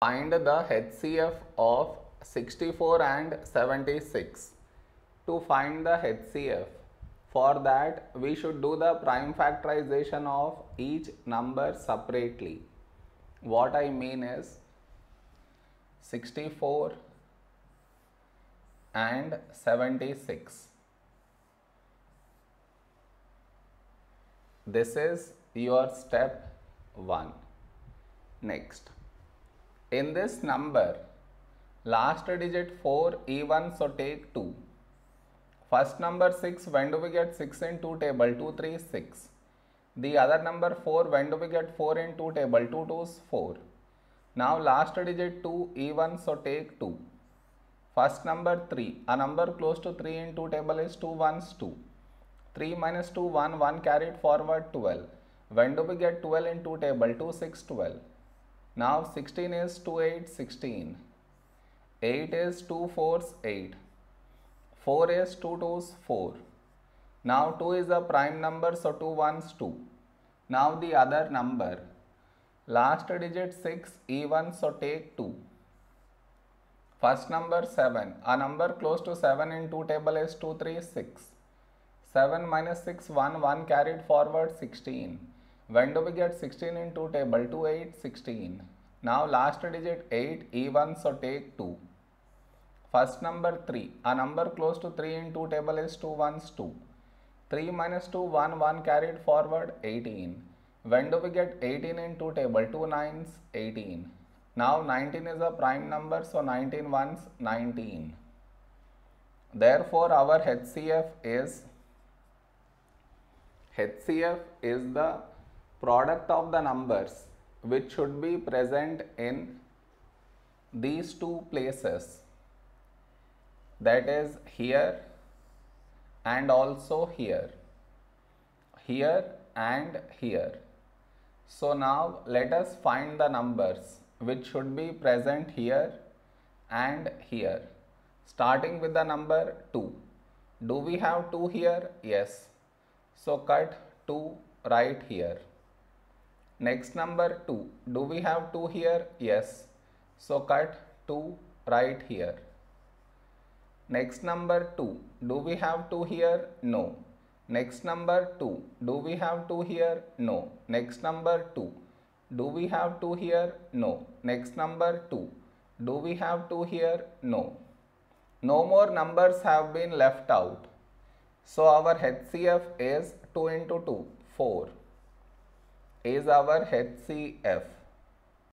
Find the HCF of 64 and 76. To find the HCF, for that we should do the prime factorization of each number separately. What I mean is 64 and 76. This is your step 1. Next, in this number, last digit 4 even so take 2. First number 6 when do we get 6 in 2 table 2 3 6. The other number 4 when do we get 4 in 2 table 2 2 is 4. Now last digit 2 even so take 2. First number 3 a number close to 3 in 2 table is 2 ones 2. 3 minus 2 1 1 carried forward 12. When do we get 12 in 2 table 2 6 12. Now 16 is 2 8 16. 8 is 2 4s 8. 4 is 2 2s 4. Now 2 is a prime number so 2 ones 2. Now the other number. Last digit 6 even so take 2. First number 7. A number close to 7 in 2 table is 2 3 6. 7 minus 6 1 1 carried forward 16. When do we get 16 into table 2 8 16. Now last digit 8 even so take 2. First number 3. A number close to 3 in 2 table is 2 ones 2. 3 minus 2 1 1 carried forward 18. When do we get 18 in 2 table 2 nines 18. Now 19 is a prime number so 19 ones 19. Therefore our HCF is HCF is the product of the numbers which should be present in these two places. That is here and also here. Here and here. So now let us find the numbers which should be present here and here. Starting with the number 2 do we have 2 here? Yes. So cut 2 right here next number 2 do we have 2 here yes so cut 2 right here Next number 2. Do we have 2 here? No. Next number 2. Do we have 2 here? No. Next number 2. Do we have 2 here? No. Next number 2. Do we have 2 here? No. No more numbers have been left out. So our HCF is 2 into 2, 4 is our HCF.